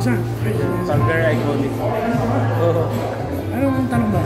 saan? So, very iconic. Oo. Ano ang tanong ba?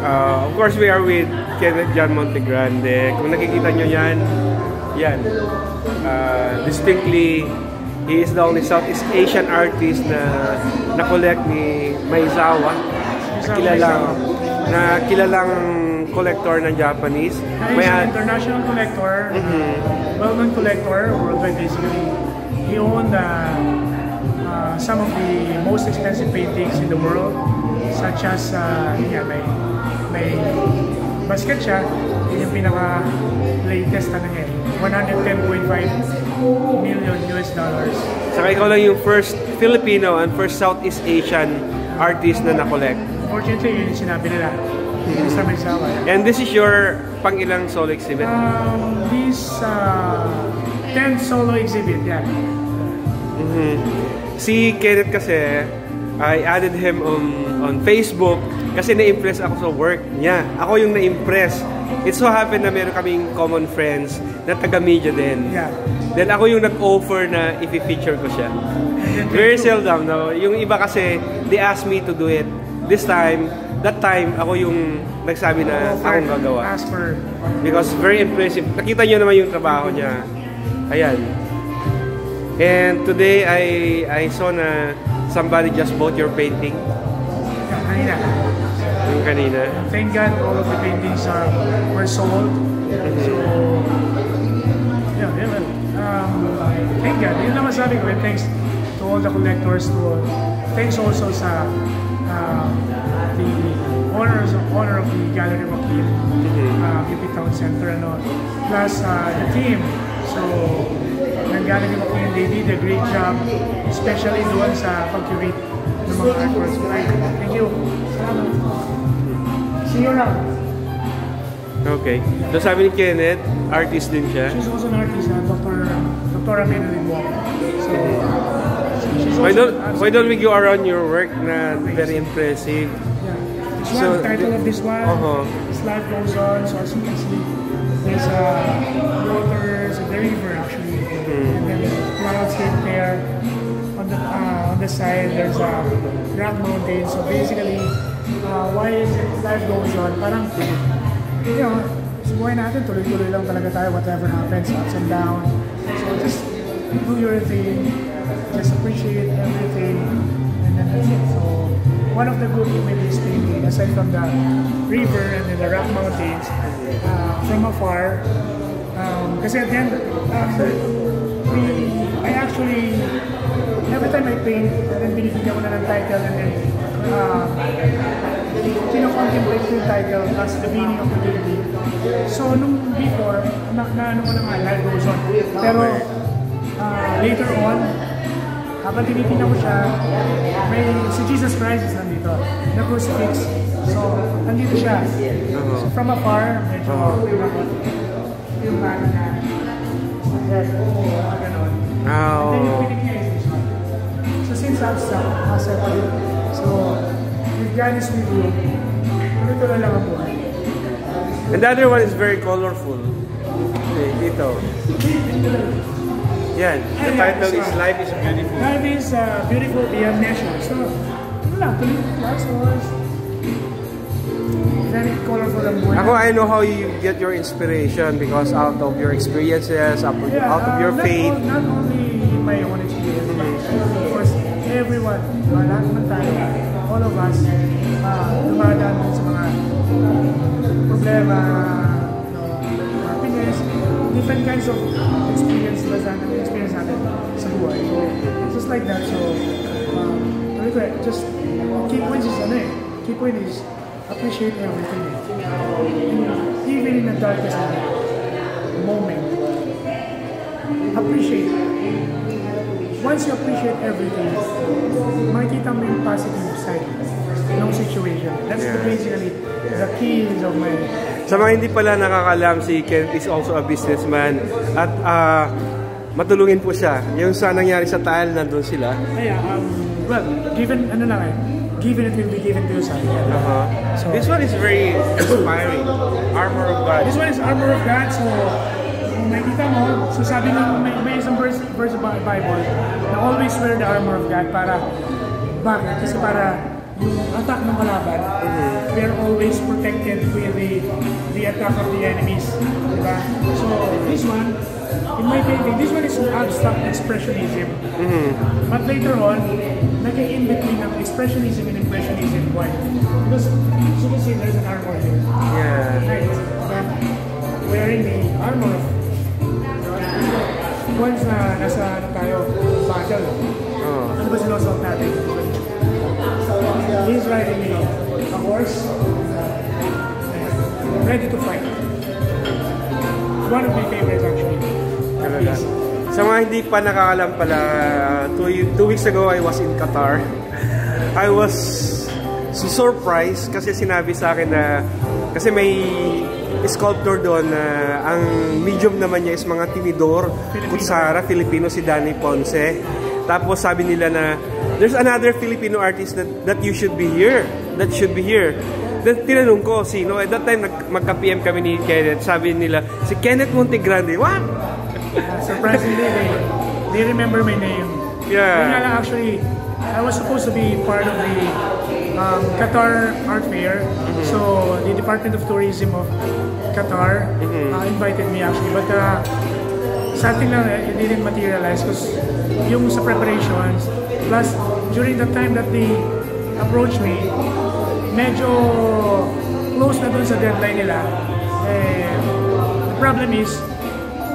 Uh, of course, we are with Kenneth John Montegrande. Kung nakikita nyo yan, yan. Uh, distinctly, he is the only Southeast Asian artist na na-collect ni Maizawa. Na kilalang, na kilalang collector ng Japanese. He's May, an international collector, Mhm. well-known collector worldwide basically. He owned uh, uh, some of the most expensive paintings in the world, such as, uh, yeah, may, may basket siya, yun yung pinaka-latest ano niya, eh, 110.5 million US dollars. saka ikaw lang yung first Filipino and first Southeast Asian artist na na-collect. Unfortunately, yun yung sinabi nila. Mr. Maizawa. And this is your pang-ilang solo exhibit? Um, this uh, 10 solo exhibit, yeah. Mhm. Si Kenneth kasi, I added him on on Facebook kasi na-impress ako sa work niya. Ako yung na-impress. It so happened na meron kaming common friends na taga-media din. Yeah. Then ako yung nag-offer na i-feature ko siya. Very seldom, no? Yung iba kasi, they asked me to do it. This time, that time, ako yung nagsabi na akong gagawa. Ask for Because very impressive. Nakita niyo naman yung trabaho niya. Ayan. And today, I I saw na somebody just bought your painting. kanina. Yung kanina. Thank God all of the paintings are were sold. So, yeah, yeah, um, thank God. Yun naman sabi ko, thanks to all the collectors, to thanks also sa uh, the owners of owner of the Gallery Joaquin, uh, UP Town Center, ano, plus uh, the team. So, ng Gallery Joaquin, they did a great job, especially doon sa pag-curate ng mga artworks. Thank you. Salamat. See you around. Okay. So sabi ni Kenneth, artist din siya. She's also an artist, uh, Dr. Dr. Madeline Wong. So, Why don't, why don't we go around your work na very impressive? Yeah. So, one, the title of this one, Uh-huh. is Life Goes On. So as you can see, there's uh, waters, the river actually, and then clouds here and there. On the uh, on the side, there's a uh, rock mountain. So basically, uh, why is it Life Goes On? Parang, you know, sa buhay natin, tuloy-tuloy lang talaga tayo, whatever happens, ups and downs. So just do your thing, just appreciate everything, and it. So one of the good images taken, aside from the river and then the rock mountains, uh, from afar, um, kasi at the end, um, we, I actually, every time I paint, and then binibigyan ko na ng title, and then, uh, kino-contemplate ko yung title as the meaning of the painting. So, nung before, na, na ano ko naman, life goes on. Pero, uh, later on, habang tinitingnan ko siya, may si Jesus Christ is nandito, na crucifix. So, nandito siya. So, from afar, medyo pinakot yung ano na, head, ganon. And then yung Oh. pinig niya is. So, since pa rin. So, if God is with you, tuloy-tuloy lang ang buhay. And the other one is very colorful. Okay, dito. Yan. The title is Life is Beautiful. Life is uh, beautiful beyond measure. So, ano lang, lang. So, very colorful ang buhay. Ako, I know how you get your inspiration because out of your experiences, out of, Yeah, out of your uh, not faith. on- Not, only my own experience, of course, everyone, diba, lahat tayo, all of us, uh, dumadaan sa mga problema, no, happiness, different kinds of experience diba, sa atin, experience natin sa buhay. So, just like that, so, um, sabi ko eh, just, key point is ano eh, key point is, appreciate everything. And even in the darkest moment, appreciate. Once you appreciate everything, makikita mo yung positive side ng situation. That's Yeah. basically the keys of my Sa mga hindi pala nakakalam, si Kent is also a businessman. At ah, matulungin po siya. Yung sa nangyari sa Taal, nandun sila. Kaya, um, well, given, ano lang eh, given it will be given to you sa akin. Uh-huh. So- This one is very inspiring. Armor of God. This one is Armor of God, so kung makikita mo, so sabi ng may, may isang verse, verse of the Bible na always wear the armor of God para bakit? Kasi para yung attack ng kalaban, we are always protected with the the attack of the enemies. Diba? So this one, in my painting, this one is an abstract expressionism. But later on, naging in between ng expressionism and impressionism. Why? Because as you can see, there's an armor here. Yeah. Right? Diba? Wearing the armor of once na nasa ano tayo, battle, Oh. ano ba sinusuot natin? He's riding a, a horse, ready to fight. One of my favorites actually. Talaga. Sa mga hindi pa nakakalam pala, two, two weeks ago I was in Qatar. I was so surprised kasi sinabi sa akin na kasi may sculptor doon na ang medium naman niya is mga tinidor, kutsara, Filipino si Danny Ponce. Tapos sabi nila na there's another Filipino artist that, that you should be here, that should be here. Then tinanong ko sino, at that time nag, magka-PM kami ni Kenneth, sabi nila si Kenneth Montegrande. What? Uh, surprisingly, they, they remember my name. Yeah. Nga lang, actually, I was supposed to be part of the um, Qatar Art Fair. So the Department of Tourism of Qatar uh, invited me actually, but uh, something lang eh, it didn't materialize because yung sa preparations, plus during the time that they approached me, medyo close na dun sa deadline nila. Eh, the problem is,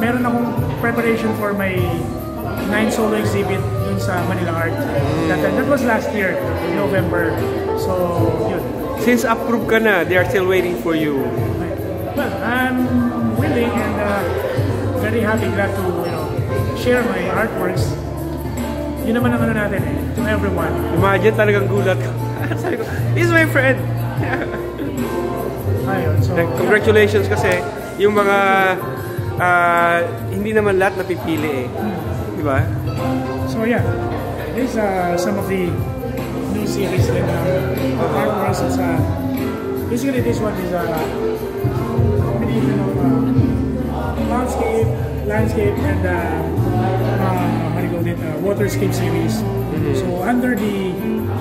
meron akong preparation for my nine solo exhibit dun sa Manila Art. That, that was last year, in November. So, yun. Since approved ka na, they are still waiting for you. Well, I'm willing and uh, very happy, glad to you know share my artworks. Yun naman ang ano natin eh, to everyone. Imagine talagang gulat ko. Sabi ko, he's my friend. Ayun, so... Congratulations kasi yung mga ah, hindi naman lahat napipili eh. Di ba? So yeah, these are some of the new series that uh, artworks. It's, uh, basically, this one is a combination of uh, landscape, landscape, and uh, uh, how do you call it, uh, waterscape series. So under the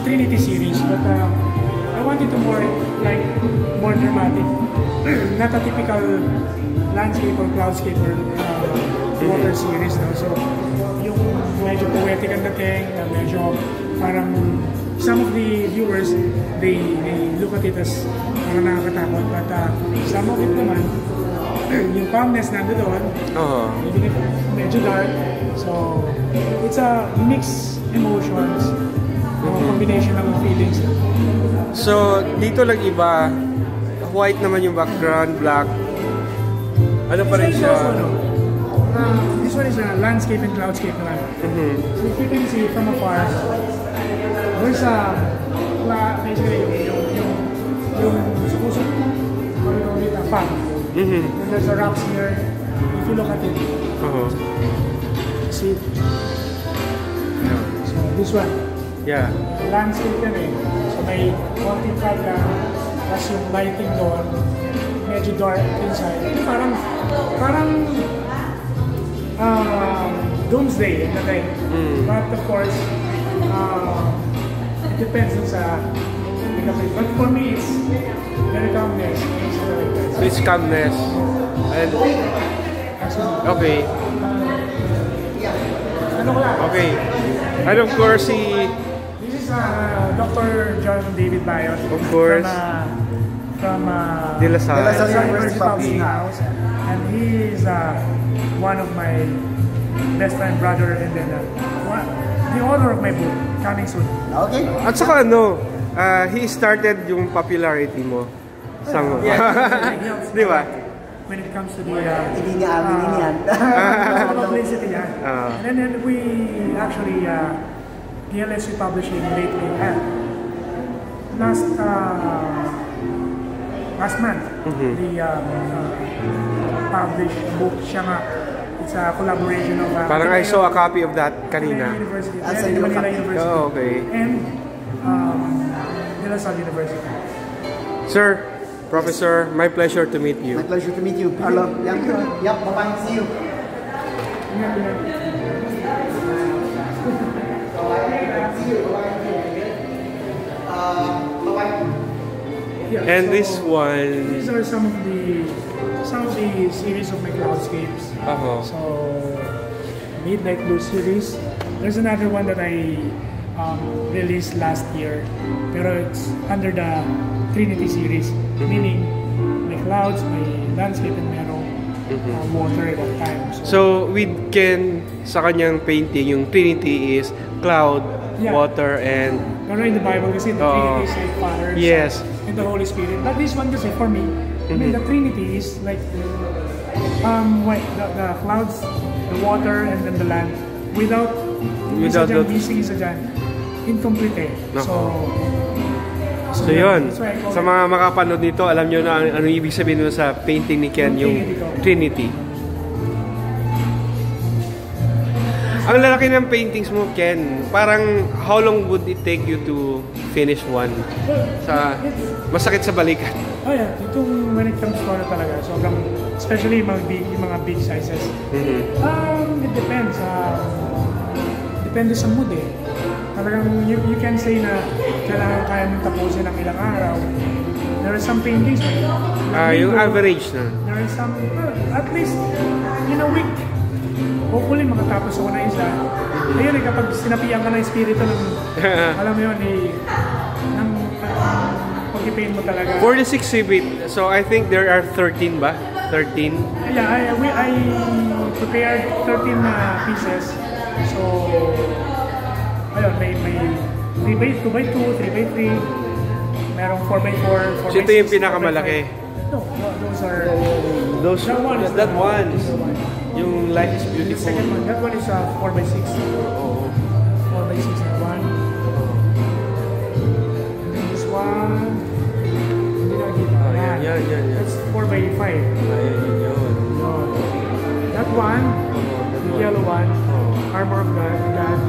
Trinity series, but uh, I wanted to more like more dramatic, not a typical landscape or cloudscape or uh, water series. No? So yung medyo poetic ang dating, na medyo parang some of the viewers, they, they look at it as parang nakakatakot. But uh, some of it naman, yung calmness nando doon, Oo. even if medyo dark. So, it's a mixed emotions, a combination ng feelings. So, dito lang iba, white naman yung background, black. Ano pa rin This siya? ano, uh, this one is a landscape and cloudscape naman. Mhm. So if you can see from afar, there's a, cla- basically yung, yung, yung, yung supposed to, what do you call it, a fog. Mhm. And there's a rocks here. If you look at it, Oo. see, so this one, Yeah. landscape yan eh. So may konting fog lang, tapos yung lighting doon, medyo dark inside. Parang, parang, um, doomsday na thing. Mm. But of course, uh, it depends on sa makeup. But for me, it's very calmness. So, it's calmness. And, okay. ano? Okay. And of course, si... Is uh, Dr. John David Bayot. Of course. From, uh, from uh, De La Salle. De La Salle University Publishing House. And he is uh, one of my best friend brother and then uh, one, the author of my book, coming soon. Okay. At saka ano, ah, he started yung popularity mo. Sa Di ba? When it comes to the uh, Hindi niya yan. uh, publicity, yeah. Ah. and then, then we actually, uh, the LSU Publishing lately had last uh, last month, the um, uh, published book siya nga. It's a collaboration of uh, Parang I saw a copy of that Manila kanina. University, Ah, sa Manila Manila. University, Oh, okay. and um, De La Salle University. Sir, Professor, my pleasure to meet you. My pleasure to meet you, Carlo. Yep, yep, bye-bye. See you. Ingat, ingat. See you. Bye-bye. Bye-bye. Yeah, And this one, These are some of the some of the series of my cloudscapes. uh So, Midnight Blue series. There's another one that I um, released last year, pero it's under the Trinity series, meaning my clouds, my landscape, and merong uh, at that time. So, So with Ken, sa kanyang painting, yung Trinity is cloud, Yeah. water, and pero in the Bible kasi the Oo. Trinity is like Father, Son, Yes. and the Holy Spirit. But this one kasi for me, I mean the Trinity is like um wait, the, the clouds, the water, and then the land. Without yung isa Without dyan, the- missing isa dyan, incomplete eh. So, So yun, sa mga makapanood dito, alam nyo na ano, ano ibig sabihin nun sa painting ni Ken, Yung Trinity. Ang lalaki ng paintings mo, Ken. Parang, how long would it take you to finish one? Sa, masakit sa balikat. Oh yeah, itong when it comes to ano talaga, sobrang, especially yung mga big, yung mga big sizes. Mhm. Um, it depends. Uh, depende sa mood eh. Talagang you, you can say na kailangan kaya mong tapusin ng ilang araw. There are some paintings Ah, yung linggo. average na. There are some, well, at least in a week. Hopefully makatapos ako na isa. Ayun eh, kapag sinapian ka ng espiritu ng, alam mo yun, eh, ng uh, pag-paint mo talaga. For this exhibit, so I think there are 13 ba? 13? Yeah, I, we, I prepared 13 uh, pieces. So, 3 by 2 by 2, 3 by 3, merong 4 by 4, 4 So by ito yung 6, pinakamalaki? 4 5. No, those are... Those, That one is that the- one. is the. Yung life is The beautiful. second one, that one is uh, 4 by 6. 4 Oo. by 6 na one. And this one, hindi na kita. Ah, yan, yan, yan, yan. That's 4 by 5. Ayun, yun, yun. That one, that the one. yellow one, Oo. Armor of God, God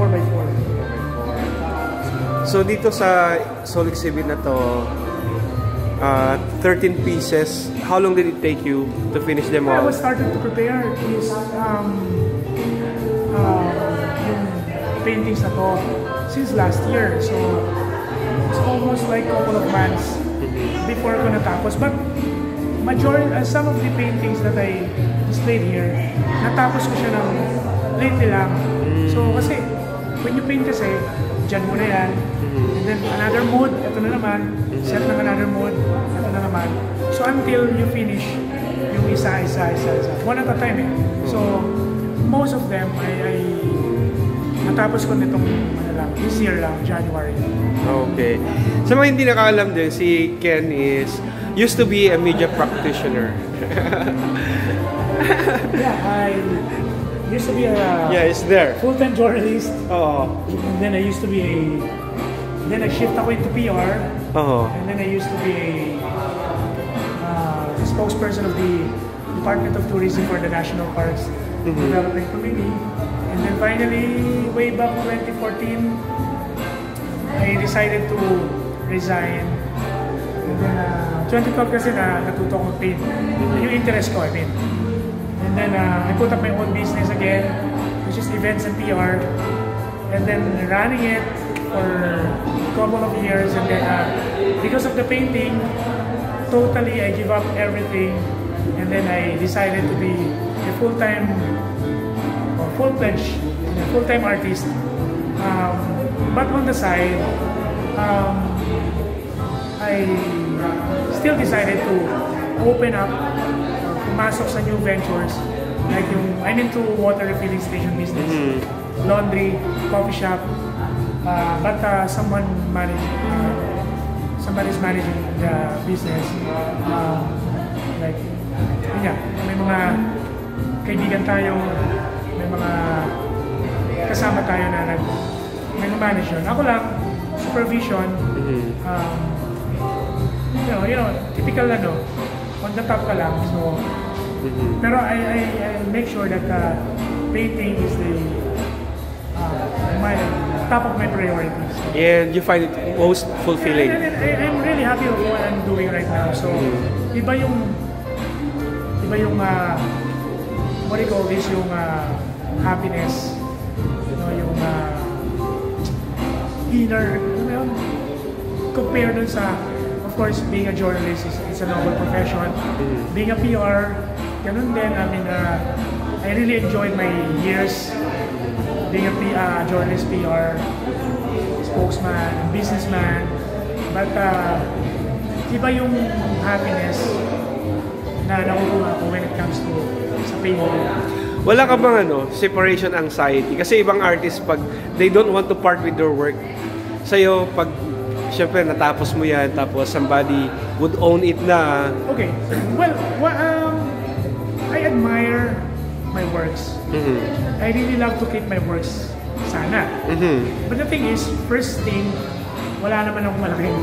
4 by 4. So dito sa Soul exhibit na to, uh, 13 pieces. How long did it take you to finish them I all? was started to prepare is um, uh, yung paintings na to since last year. So, it's almost like couple of months before ko natapos. But, majority, uh, some of the paintings that I displayed here, natapos ko siya ng lately lang. So, kasi, when you paint kasi, dyan mo na yan. And then, another mood, ito na naman. Set ng another mood, ito na naman. So, until you finish yung isa, isa, isa, isa. One at a time eh. So, most of them, I, I natapos ko nitong, ano lang, this year lang, January. Okay. Sa mga hindi nakaalam din, si Ken is used to be a media practitioner. Yeah, I used to be a yeah, it's there. full-time journalist. Oo. And then I used to be a, then I shift ako into PR. Oo. And then I used to be a uh, spokesperson of the Department of Tourism for the National Parks Development Committee. And then finally, way back 2014, I decided to resign. And then, uh, 2012 kasi na natuto ko paint. Yung interest ko, I mean. And then, uh, I put up my own business again, which is events and PR. And then running it for a couple of years. And then, uh, because of the painting, totally I give up everything. And then I decided to be a full-time or full-fledged, a full-time artist. Um, but on the side, um, I still decided to open up pumasok sa new ventures. Like yung, I'm into water refilling station business, laundry, coffee shop. Uh, but uh, someone manage, uh, somebody is managing the business. Um, like, yun nga, may mga kaibigan tayo, may mga kasama tayo na nag may manage yun. Ako lang, supervision, um, you know, you know, typical ano, on the top ka lang. So, pero I, I, I make sure that uh, painting is the uh, my top of my priorities. And you find it most fulfilling. And, and, and I'm really happy with what I'm doing right now. So, iba yung, iba yung, uh, what do you call this, yung uh, happiness, you know, yung uh, inner, ano yun? compare dun sa, of course, being a journalist is it's a noble profession. Being a PR, ganun din. I mean, uh, I really enjoyed my years being a P, uh, journalist, PR, spokesman, businessman. But uh, iba yung happiness na nakukuha ko when it comes to sa payroll. Wala ka bang ano, separation anxiety? Kasi ibang artists pag they don't want to part with their work, sa'yo pag syempre natapos mo yan tapos somebody would own it na Okay, well, wa- um, I admire my works. Mhm. I really love to keep my works sana. Mhm. But the thing is, first thing, wala naman akong malaking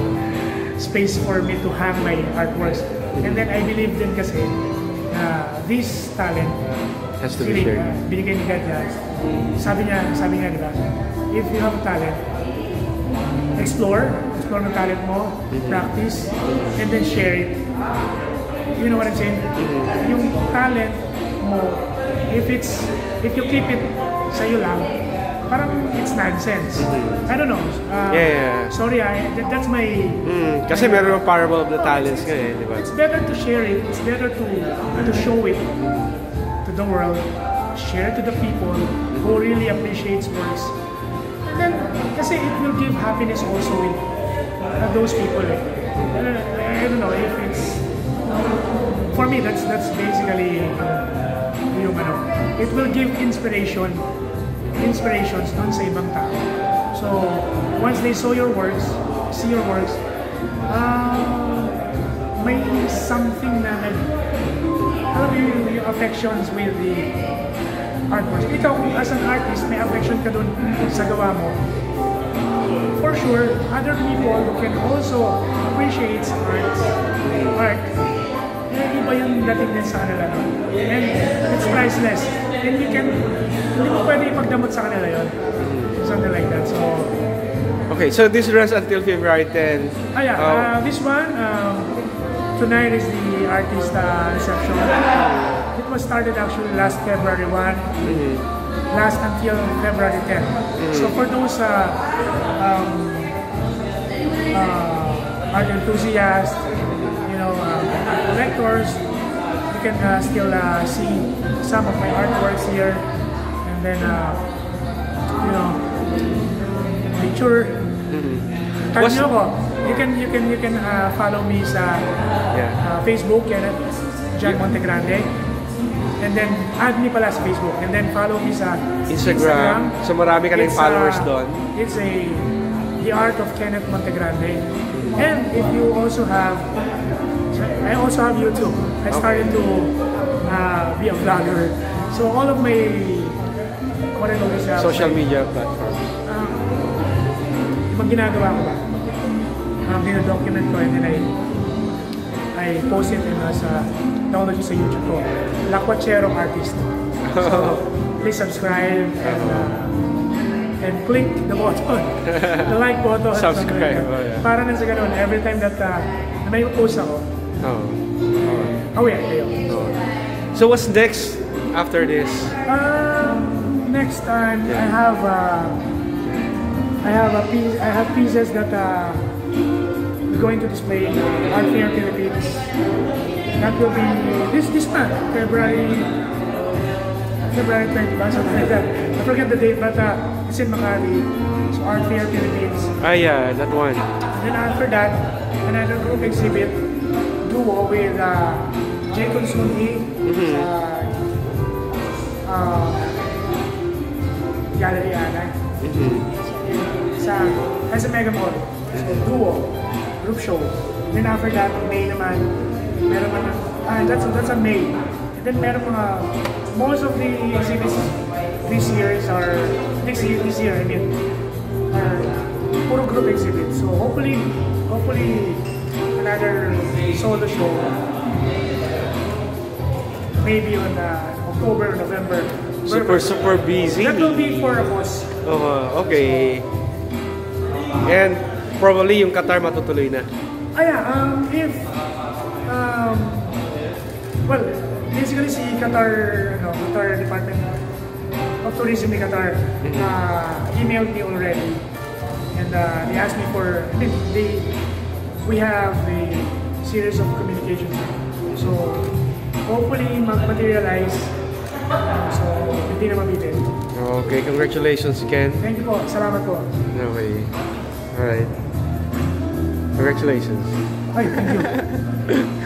space for me to have my artworks. And then I believe din kasi na this talent Has to be shared. uh, binigay ni God yan. Sabi niya, sabi niya, di ba? If you have talent, explore, explore ng talent mo, Mm-hmm. practice, and then share it. You know what I'm saying? Mm-hmm. Yung talent mo, if it's, if you keep it sa'yo lang, parang it's nonsense. I don't know. Uh, Mm-hmm. Yeah, yeah. Sorry, I, that, that's my... Mm, kasi meron yung parable of the talents ka eh, di ba? It's better to share it. It's better to to show it to the world, share it to the people who really appreciates works. And then, kasi it will give happiness also with uh, those people. Eh. Uh, I don't know if it's for me. That's that's basically yung ano. It will give inspiration, inspirations dun sa ibang tao. So once they saw your works, see your works, uh, may something na nag alam mo yung, yung affections with the artworks. Ikaw, as an artist, may affection ka dun sa gawa mo. For sure, other people who can also appreciate art, art, iba yung dating din sa kanila. No? And it's priceless. And you can, hindi mo pwede ipagdamot sa kanila yon Something like that. So, Okay, so this runs until February 10. Ah, yeah. Uh, Uh, this one, um, tonight is the artist uh, reception. It was started actually last February 1, last until February 10. So for those uh, um, uh, art enthusiasts, you know, um, collectors, you can uh, still uh, see some of my artworks here. And then, uh, you know, picture. Was- niyo ako. You can you can you can uh, follow me sa Yeah. uh, Facebook Kenneth John Montegrande. And then add me pala sa Facebook and then follow me sa Instagram. So marami ka na yung followers uh, doon. It's a The Art of Kenneth Montegrande. And if you also have I also have YouTube. I started to uh, be a vlogger. So all of my uh, Social media platforms. um, ibang ginagawa ko ba? Um, dinadocument ko and then I I post it in as a download sa YouTube ko. Laquachero Artist. So, please subscribe and uh, and click the button. the like button. Subscribe, oh, yeah. Para nang sa ganun, every time that uh, na may post ako, Oh. oh yeah, ayun. Oh. So what's next after this? Um, next time I have uh, I have a piece I have pieces that uh, we're going to display in Art Fair Philippines. That will be this this month, February February 20 ba? Something like that. I forget the date, but uh, it's in Makati. So Art Fair Philippines. Ah yeah, that one. Then after that, another group exhibit duo with uh, Jay Consungi sa uh, Gallery Ana. Sa, sa Mega Mall. So, duo, group show. Then after that, May naman, meron naman, ah, that's, that's a May. And then meron mga, most of the exhibits this year are, next year, this year, I mean, are puro group exhibits. So hopefully, hopefully, another solo show. Maybe on uh, October, November. Super super busy. That will be for a cause. Oo, okay. And probably yung Qatar matutuloy na. Ah, yeah, um, if, um, well, basically si Qatar, ano, Qatar Department of Tourism ni Qatar, uh, emailed me already. And uh, they asked me for, I mean, they, we have a series of communications. So, hopefully mag-materialize. So, hindi na mabitin. Okay, congratulations Ken. Thank you po. Salamat po. Okay. Alright. Congratulations. Ay, thank you.